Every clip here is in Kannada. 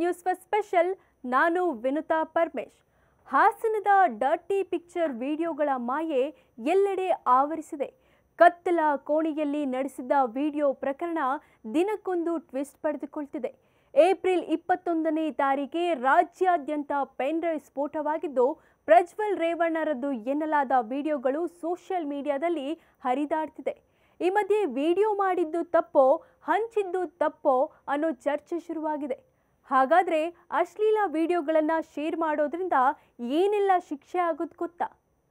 ನ್ಯೂಸ್ ಫಸ್ಟ್ ಸ್ಪೆಷಲ್, ನಾನು ವಿನುತಾ ಪರಮೇಶ್. ಹಾಸನದ ಡರ್ಟಿ ಪಿಕ್ಚರ್ ವಿಡಿಯೋಗಳ ಮಾಯೆ ಎಲ್ಲೆಡೆ ಆವರಿಸಿದೆ. ಕತ್ತಲ ಕೋಣೆಯಲ್ಲಿ ನಡೆಸಿದ್ದ ವಿಡಿಯೋ ಪ್ರಕರಣ ದಿನಕ್ಕೊಂದು ಟ್ವಿಸ್ಟ್ ಪಡೆದುಕೊಳ್ತಿದೆ. ಏಪ್ರಿಲ್ ಇಪ್ಪತ್ತೊಂದನೇ ತಾರೀಕೆ ರಾಜ್ಯಾದ್ಯಂತ ಪೆನ್ಡ್ರೈವ್ ಸ್ಫೋಟವಾಗಿದ್ದು, ಪ್ರಜ್ವಲ್ ರೇವಣ್ಣರದ್ದು ಎನ್ನಲಾದ ವಿಡಿಯೋಗಳು ಸೋಷಿಯಲ್ ಮೀಡಿಯಾದಲ್ಲಿ ಹರಿದಾಡ್ತಿದೆ. ಈ ಮಧ್ಯೆ ವಿಡಿಯೋ ಮಾಡಿದ್ದು ತಪ್ಪೋ, ಹಂಚಿದ್ದು ತಪ್ಪೋ ಅನ್ನೋ ಚರ್ಚೆ ಶುರುವಾಗಿದೆ. ಹಾಗಾದ್ರೆ ಅಶ್ಲೀಲ ವಿಡಿಯೋಗಳನ್ನು ಶೇರ್ ಮಾಡೋದ್ರಿಂದ ಏನೆಲ್ಲ ಶಿಕ್ಷೆ ಆಗೋದು ಗೊತ್ತಾ?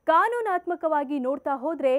ಕಾನೂನಾತ್ಮಕವಾಗಿ ನೋಡ್ತಾ ಹೋದರೆ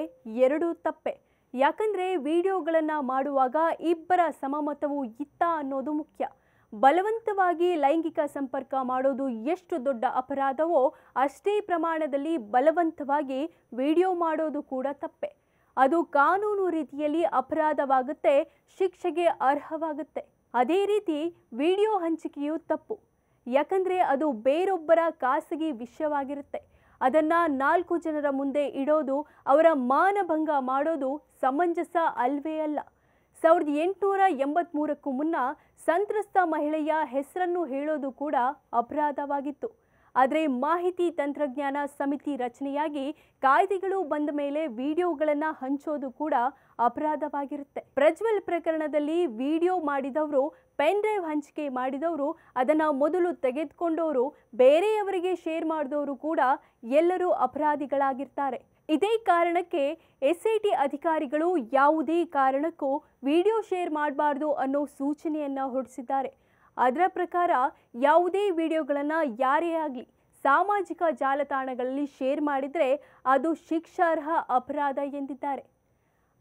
ಎರಡೂ ತಪ್ಪೆ. ಯಾಕಂದರೆ ವಿಡಿಯೋಗಳನ್ನು ಮಾಡುವಾಗ ಇಬ್ಬರ ಸಮಮತವು ಇತ್ತ ಅನ್ನೋದು ಮುಖ್ಯ. ಬಲವಂತವಾಗಿ ಲೈಂಗಿಕ ಸಂಪರ್ಕ ಮಾಡೋದು ಎಷ್ಟು ದೊಡ್ಡ ಅಪರಾಧವೋ ಅಷ್ಟೇ ಪ್ರಮಾಣದಲ್ಲಿ ಬಲವಂತವಾಗಿ ವಿಡಿಯೋ ಮಾಡೋದು ಕೂಡ ತಪ್ಪೆ. ಅದು ಕಾನೂನು ರೀತಿಯಲ್ಲಿ ಅಪರಾಧವಾಗುತ್ತೆ, ಶಿಕ್ಷೆಗೆ ಅರ್ಹವಾಗುತ್ತೆ. ಅದೇ ರೀತಿ ವಿಡಿಯೋ ಹಂಚಿಕೆಯು ತಪ್ಪು. ಯಾಕಂದರೆ ಅದು ಬೇರೊಬ್ಬರ ಖಾಸಗಿ ವಿಷಯವಾಗಿರುತ್ತೆ. ಅದನ್ನ ನಾಲ್ಕು ಜನರ ಮುಂದೆ ಇಡೋದು, ಅವರ ಮಾನಭಂಗ ಮಾಡೋದು ಸಮಂಜಸ ಅಲ್ವೇ ಅಲ್ಲ. ಸಾವಿರದ ಎಂಟುನೂರ ಎಂಬತ್ತ್ಮೂರಕ್ಕೂ ಮುನ್ನ ಸಂತ್ರಸ್ತ ಮಹಿಳೆಯ ಹೆಸರನ್ನು ಹೇಳೋದು ಕೂಡ ಅಪರಾಧವಾಗಿತ್ತು. ಆದರೆ ಮಾಹಿತಿ ತಂತ್ರಜ್ಞಾನ ಸಮಿತಿ ರಚನೆಯಾಗಿ ಕಾಯ್ದೆಗಳು ಬಂದ ಮೇಲೆ ವಿಡಿಯೋಗಳನ್ನು ಹಂಚೋದು ಕೂಡ ಅಪರಾಧವಾಗಿರುತ್ತೆ. ಪ್ರಜ್ವಲ್ ಪ್ರಕರಣದಲ್ಲಿ ವಿಡಿಯೋ ಮಾಡಿದವರು, ಪೆನ್ ಡ್ರೈವ್ ಹಂಚಿಕೆ ಮಾಡಿದವರು, ಅದನ್ನು ಮೊದಲು ತೆಗೆದುಕೊಂಡವರು, ಬೇರೆಯವರಿಗೆ ಶೇರ್ ಮಾಡಿದವರು ಕೂಡ ಎಲ್ಲರೂ ಅಪರಾಧಿಗಳಾಗಿರ್ತಾರೆ. ಇದೇ ಕಾರಣಕ್ಕೆ ಎಸ್ ಐ ಟಿ ಅಧಿಕಾರಿಗಳು ಯಾವುದೇ ಕಾರಣಕ್ಕೂ ವಿಡಿಯೋ ಶೇರ್ ಮಾಡಬಾರ್ದು ಅನ್ನೋ ಸೂಚನೆಯನ್ನು ಹೊರಡಿಸಿದ್ದಾರೆ ಅದರ ಪ್ರಕಾರ ಯಾವುದೇ ವಿಡಿಯೋಗಳನ್ನು ಯಾರೇ ಆಗಲಿ ಸಾಮಾಜಿಕ ಜಾಲತಾಣಗಳಲ್ಲಿ ಶೇರ್ ಮಾಡಿದರೆ ಅದು ಶಿಕ್ಷಾರ್ಹ ಅಪರಾಧ ಎಂದಿದ್ದಾರೆ.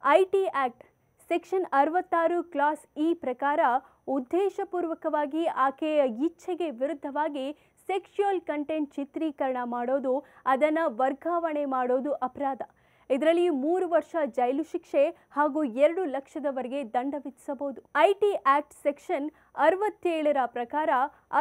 ಐ ಟಿ ಆ್ಯಕ್ಟ್ ಸೆಕ್ಷನ್ ಅರವತ್ತಾರು ಕ್ಲಾಸ್ ಇ ಪ್ರಕಾರ ಉದ್ದೇಶಪೂರ್ವಕವಾಗಿ ಆಕೆಯ ಇಚ್ಛೆಗೆ ವಿರುದ್ಧವಾಗಿ ಸೆಕ್ಷುಯಲ್ ಕಂಟೆಂಟ್ ಚಿತ್ರೀಕರಣ ಮಾಡೋದು, ಅದನ್ನು ವರ್ಗಾವಣೆ ಮಾಡೋದು ಅಪರಾಧ. ಇದರಲ್ಲಿ ಮೂರು ವರ್ಷ ಜೈಲು ಶಿಕ್ಷೆ ಹಾಗೂ ಎರಡು ಲಕ್ಷದವರೆಗೆ ದಂಡ ವಿಧಿಸಬಹುದು. ಐಟಿ ಆಕ್ಟ್ ಸೆಕ್ಷನ್ ಅರವತ್ತೇಳರ ಪ್ರಕಾರ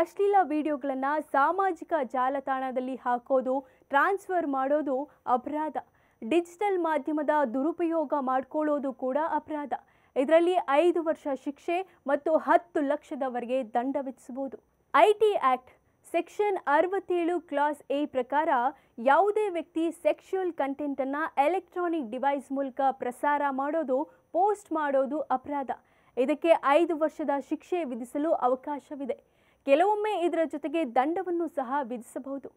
ಅಶ್ಲೀಲ ವಿಡಿಯೋಗಳನ್ನು ಸಾಮಾಜಿಕ ಜಾಲತಾಣದಲ್ಲಿ ಹಾಕೋದು, ಟ್ರಾನ್ಸ್ಫರ್ ಮಾಡೋದು ಅಪರಾಧ. ಡಿಜಿಟಲ್ ಮಾಧ್ಯಮದ ದುರುಪಯೋಗ ಮಾಡಿಕೊಳ್ಳೋದು ಕೂಡ ಅಪರಾಧ. ಇದರಲ್ಲಿ ಐದು ವರ್ಷ ಶಿಕ್ಷೆ ಮತ್ತು ಹತ್ತು ಲಕ್ಷದವರೆಗೆ ದಂಡ ವಿಧಿಸಬಹುದು. ಐಟಿ ಆಕ್ಟ್ ಸೆಕ್ಷನ್ ಅರವತ್ತೇಳು ಕ್ಲಾಸ್ ಎ ಪ್ರಕಾರ ಯಾವುದೇ ವ್ಯಕ್ತಿ ಸೆಕ್ಷುಯಲ್ ಕಂಟೆಂಟನ್ನು ಎಲೆಕ್ಟ್ರಾನಿಕ್ ಡಿವೈಸ್ ಮೂಲಕ ಪ್ರಸಾರ ಮಾಡೋದು, ಪೋಸ್ಟ್ ಮಾಡೋದು ಅಪರಾಧ. ಇದಕ್ಕೆ ಐದು ವರ್ಷದ ಶಿಕ್ಷೆ ವಿಧಿಸಲು ಅವಕಾಶವಿದೆ. ಕೆಲವೊಮ್ಮೆ ಇದರ ಜೊತೆಗೆ ದಂಡವನ್ನು ಸಹ ವಿಧಿಸಬಹುದು.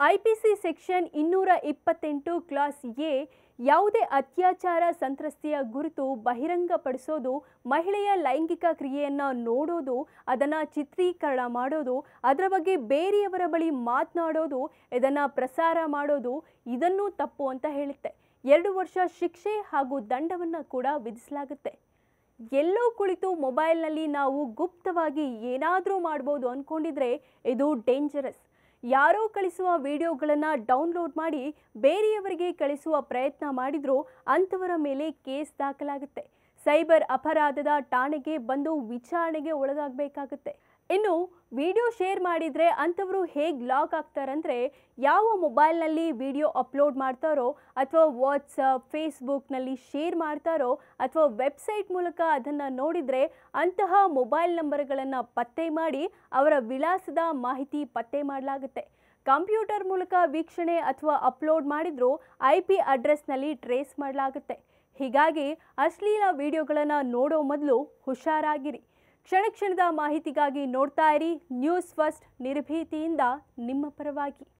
ಐಪಿಸಿ ಸೆಕ್ಷನ್ ಇನ್ನೂರ ಇಪ್ಪತ್ತೆಂಟು ಕ್ಲಾಸ್ ಎ ಯಾವುದೇ ಅತ್ಯಾಚಾರ, ಸಂತ್ರಸ್ತೆಯ ಗುರುತು ಬಹಿರಂಗಪಡಿಸೋದು, ಮಹಿಳೆಯ ಲೈಂಗಿಕ ಕ್ರಿಯೆಯನ್ನು ನೋಡೋದು, ಅದನ್ನು ಚಿತ್ರೀಕರಣ ಮಾಡೋದು, ಅದರ ಬಗ್ಗೆ ಬೇರೆಯವರ ಬಳಿ ಮಾತನಾಡೋದು, ಇದನ್ನು ಪ್ರಸಾರ ಮಾಡೋದು, ಇದನ್ನು ತಪ್ಪು ಅಂತ ಹೇಳುತ್ತೆ. ಎರಡು ವರ್ಷ ಶಿಕ್ಷೆ ಹಾಗೂ ದಂಡವನ್ನು ಕೂಡ ವಿಧಿಸಲಾಗುತ್ತೆ. ಎಲ್ಲೋ ಕುಳಿತು ಮೊಬೈಲ್ನಲ್ಲಿ ನಾವು ಗುಪ್ತವಾಗಿ ಏನಾದರೂ ಮಾಡ್ಬೋದು ಅಂದ್ಕೊಂಡಿದ್ರೆ ಇದು ಡೇಂಜರಸ್ ಯಾರೋ ಕಳಿಸುವ ವಿಡಿಯೋಗಳನ್ನು ಡೌನ್ಲೋಡ್ ಮಾಡಿ ಬೇರೆಯವರಿಗೆ ಕಳಿಸುವ ಪ್ರಯತ್ನ ಮಾಡಿದರೂ ಅಂಥವರ ಮೇಲೆ ಕೇಸ್ ದಾಖಲಾಗುತ್ತೆ. ಸೈಬರ್ ಅಪರಾಧದ ಠಾಣೆಗೆ ಬಂದು ವಿಚಾರಣೆಗೆ ಒಳಗಾಗಬೇಕಾಗುತ್ತೆ. ಇನ್ನು ವಿಡಿಯೋ ಶೇರ್ ಮಾಡಿದರೆ ಅಂಥವರು ಹೇಗೆ ಲಾಕ್ ಆಗ್ತಾರಂದರೆ ಯಾವ ಮೊಬೈಲ್ನಲ್ಲಿ ವಿಡಿಯೋ ಅಪ್ಲೋಡ್ ಮಾಡ್ತಾರೋ ಅಥವಾ ವಾಟ್ಸಪ್, ಫೇಸ್ಬುಕ್ನಲ್ಲಿ ಶೇರ್ ಮಾಡ್ತಾರೋ ಅಥವಾ ವೆಬ್ಸೈಟ್ ಮೂಲಕ ಅದನ್ನು ನೋಡಿದರೆ ಅಂತಹ ಮೊಬೈಲ್ ನಂಬರ್ಗಳನ್ನು ಪತ್ತೆ ಮಾಡಿ ಅವರ ವಿಳಾಸದ ಮಾಹಿತಿ ಪತ್ತೆ ಮಾಡಲಾಗುತ್ತೆ. ಕಂಪ್ಯೂಟರ್ ಮೂಲಕ ವೀಕ್ಷಣೆ ಅಥವಾ ಅಪ್ಲೋಡ್ ಮಾಡಿದರೂ ಐ ಪಿ ಅಡ್ರೆಸ್ನಲ್ಲಿ ಟ್ರೇಸ್ ಮಾಡಲಾಗುತ್ತೆ. ಹೀಗಾಗಿ ಅಶ್ಲೀಲ ವಿಡಿಯೋಗಳನ್ನು ನೋಡೋ ಮೊದಲು ಹುಷಾರಾಗಿರಿ. ಕ್ಷಣ ಕ್ಷಣದ ಮಾಹಿತಿಗಾಗಿ ನೋಡ್ತಾ ಇರಿ. ನ್ಯೂಸ್ ಫಸ್ಟ್ ನಿರ್ಭೀತಿಯಿಂದ ನಿಮ್ಮ ಪರವಾಗಿ.